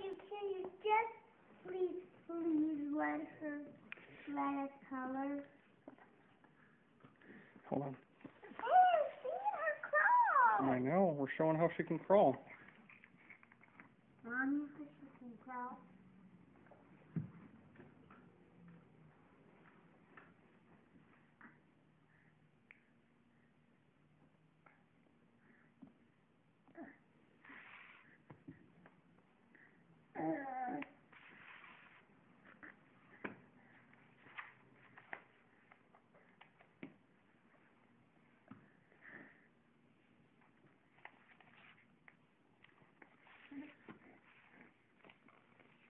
you can you just please, please let her let us color? Hold on. I know. We're showing how she can crawl. Mommy, she can crawl.